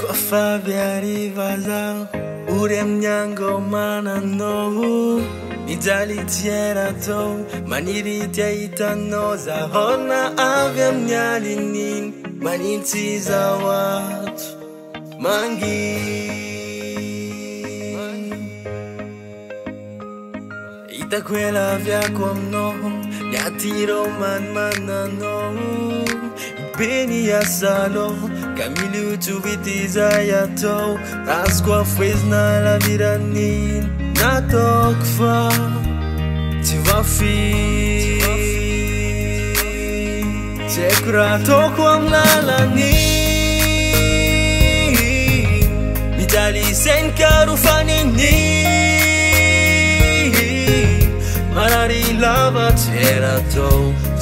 kuafavyarivaza ure mnyango manannohu nijalicierato manirityaitanno zahona avyamnyalinin manitizawatu mangi itakuela vyakua mno nyatiroman mananohu beni ya salo kamilituvitizayatou taskoafeznalavirani natôkfa tivafi cekoratokamalan vitalisenkarufanini malari lavaceratou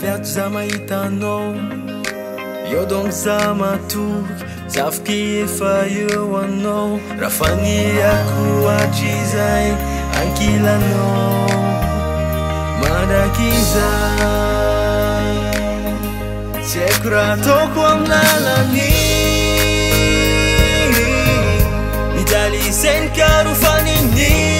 viato zamahtanôo yodonk zamatok zafkeefaieanôo rafaniakoadizay ankilanô marakiza sekoratôkoamnanani midalisenkarofanini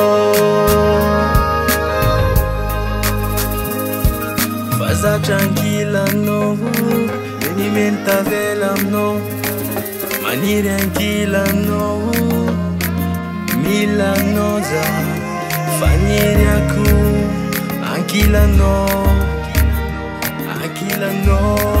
trankhillannovu venimenta velanno manire anchilannovu millannoza fanereacu ankhilanot ankhilano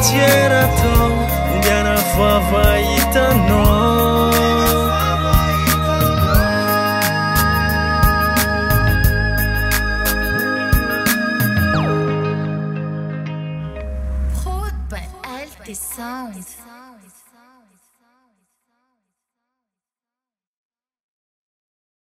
tierato dana foavaita noroe el te sound